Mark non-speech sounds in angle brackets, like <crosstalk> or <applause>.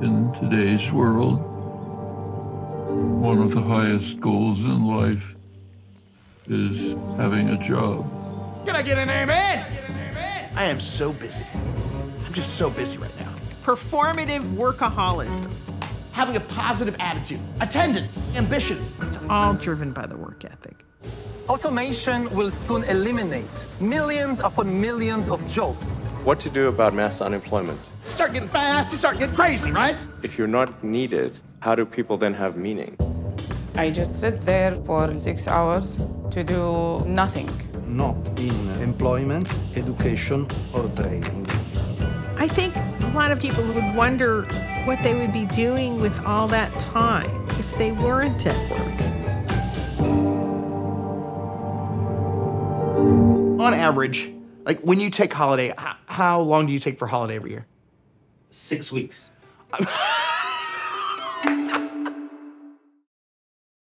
today's world, one of the highest goals in life is having a job. Can I get an amen? I am so busy. I'm just so busy right now. Performative workaholism. Having a positive attitude, attendance, ambition. It's all driven by the work ethic. Automation will soon eliminate millions upon millions of jobs. What to do about mass unemployment? Start getting fast, you start getting crazy, right? If you're not needed, how do people then have meaning? I just sit there for six hours to do nothing. Not in employment, education, or training. I think a lot of people would wonder what they would be doing with all that time if they weren't at work. On average, like when you take holiday, h- how long do you take for holiday every year? Six weeks. <laughs>